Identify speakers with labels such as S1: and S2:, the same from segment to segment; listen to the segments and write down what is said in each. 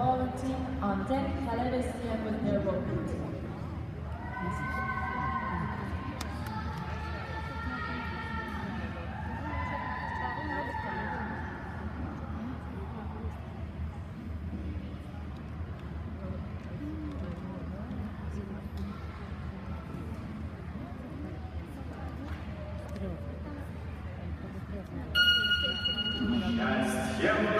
S1: volunteer on 10 calendar with their.
S2: Yeah.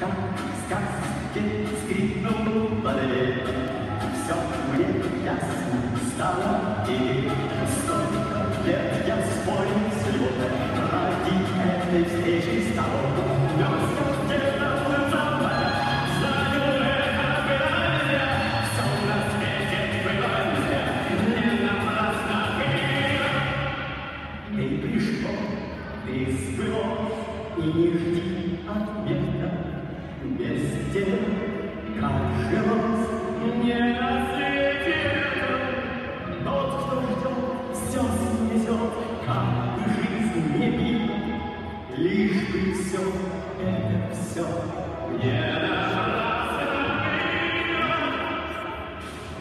S3: Как в сказке скрипнула дверь, Все мне ясно стало теперь. Столько лет я спорил с любовью Ради этой встречи с тобой. и не жди ответа. Без тебя, как жилось
S2: мне рассвете,
S3: Тот, кто ждет, все снесет, как жизнь не била, Лишь бы все это все не дождаться.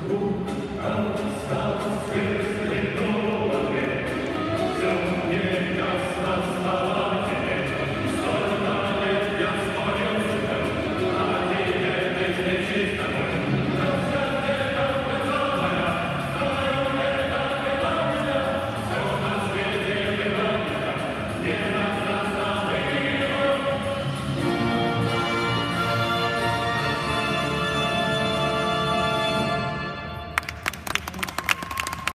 S3: Рука, рука, сердце,